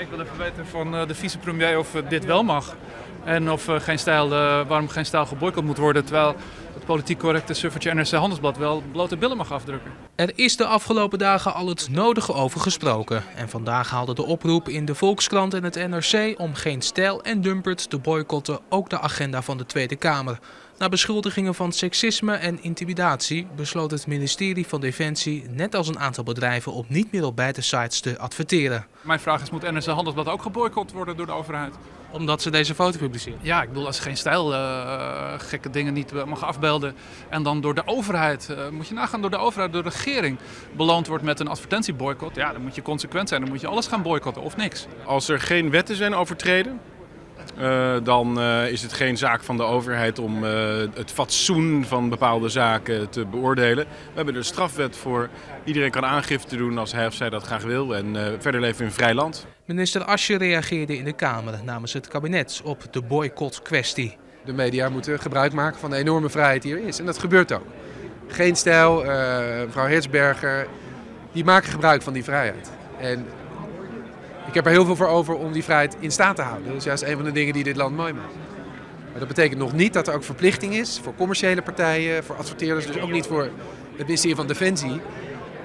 Ik wil even weten van eh, de vicepremier of eh, dit wel mag. En of eh, geen stijl, waarom geen stijl geboycott moet worden. Terwijl het politiek correcte suffertje NRC Handelsblad wel blote billen mag afdrukken. Er is de afgelopen dagen al het nodige over gesproken. En vandaag haalde de oproep in de Volkskrant en het NRC om geen stijl en dumpert te boycotten ook de agenda van de Tweede Kamer. Na beschuldigingen van seksisme en intimidatie besloot het ministerie van Defensie, net als een aantal bedrijven, om niet meer op beide sites te adverteren. Mijn vraag is, moet NRC Handelsblad ook geboycott worden door de overheid? Omdat ze deze foto publiceren. Ja, ik bedoel, als je geen stijl eh, gekke dingen niet eh, mag afbeelden en dan door de overheid, eh, moet je nagaan door de overheid, door de regering, beloond wordt met een advertentieboycott, ja, dan moet je consequent zijn. Dan moet je alles gaan boycotten of niks. Als er geen wetten zijn overtreden, uh, dan uh, is het geen zaak van de overheid om uh, het fatsoen van bepaalde zaken te beoordelen. We hebben er een strafwet voor. Iedereen kan aangifte doen als hij of zij dat graag wil. En verder leven we in een vrij land. Minister Asje reageerde in de Kamer namens het kabinet op de boycott-kwestie. De media moeten gebruik maken van de enorme vrijheid die er is. En dat gebeurt ook. Geen stijl, mevrouw Hertzberger, die maken gebruik van die vrijheid. En ik heb er heel veel voor over om die vrijheid in staat te houden. Dat is juist een van de dingen die dit land mooi maakt. Maar dat betekent nog niet dat er ook verplichting is voor commerciële partijen, voor adverteerders, dus ook niet voor het ministerie van Defensie,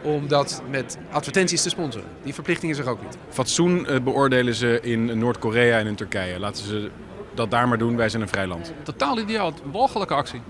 om dat met advertenties te sponsoren. Die verplichting is er ook niet. Fatsoen beoordelen ze in Noord-Korea en in Turkije. Laten ze dat daar maar doen, wij zijn een vrij land. Totaal ideaal, walgelijke actie.